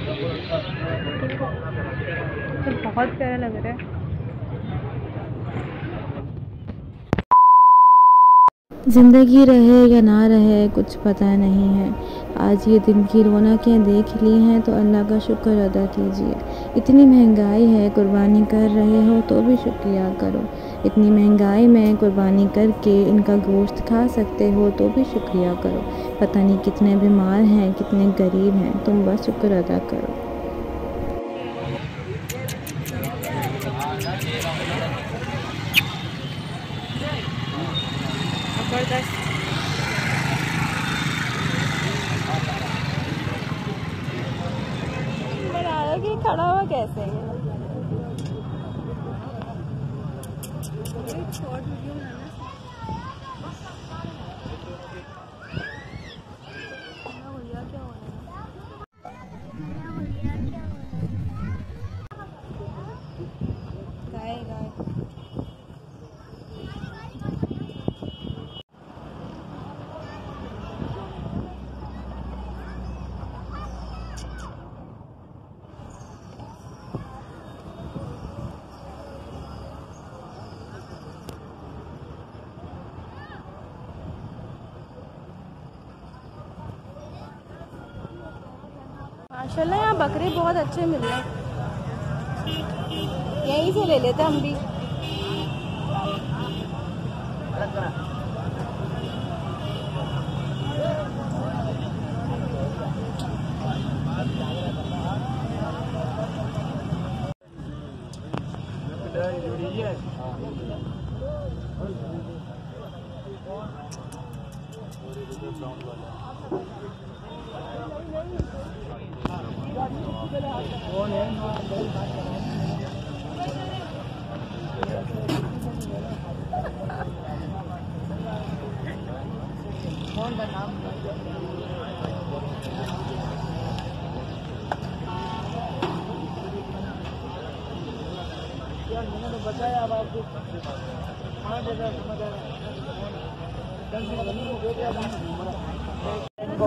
तो बहुत प्यारा लग रहा है। ज़िंदगी रहे या ना रहे, कुछ पता नहीं है। आज ये दिन की रौनकें देख ली हैं तो अल्लाह का शुक्र अदा कीजिए। इतनी महँगाई है, कुर्बानी कर रहे हो तो भी शुक्रिया करो। इतनी महँगाई में कुर्बानी करके इनका गोश्त खा सकते हो तो भी शुक्रिया करो। पता नहीं कितने बीमार हैं कितने गरीब हैं तुम बस शुक्र अदा करो। ज़बरदस्त। खड़ा हुआ कैसे? है गाय माशाल्लाह यहाँ बकरे बहुत अच्छे मिल रहे हैं। यहीं से ले लेते हम भी।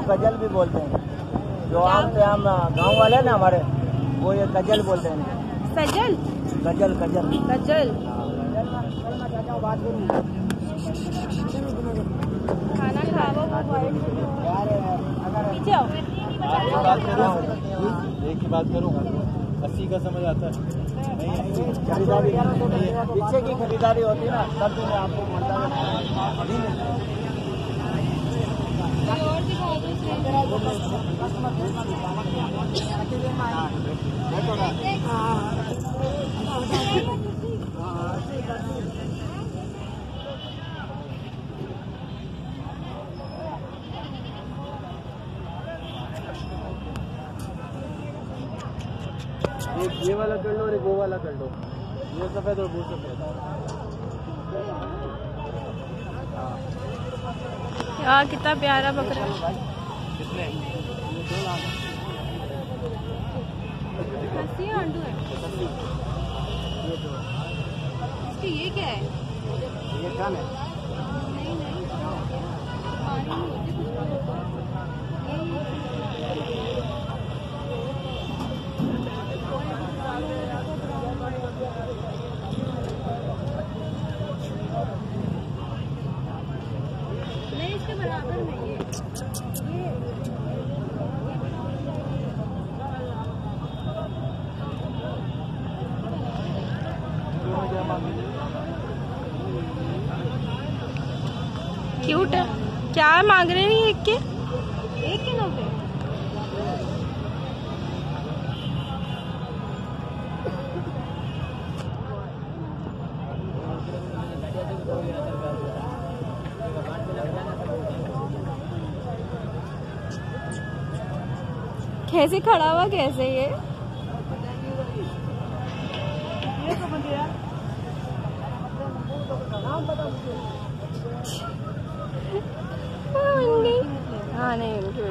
गज़ल भी बोलते हैं जो आम से आम गाँव वाले ना हमारे वो ये गज़ल बोलते हैं सजल? गज़ल गज़ल। गज़ल। खाना खाओ। पीछे एक की बात करूँ अस्सी का समझ आता है खरीदारी पीछे की खरीदारी होती है ना तब तो आपको मिलता है अभी नहीं एक ये वाला कर लो और एक वो वाला कर लो। ये सफ़ेद और वो सफ़ेद। यार कितना प्यारा बकरा। कितने है। आंडू है। इसकी ये क्या है? ये कौन है। नहीं नहीं पानी कुछ नहीं इसके बराबर में क्यूट है। क्या मांग रहे हैं एक के? एक के नब्बे कैसे खड़ा हुआ कैसे ये? हाँ 那个对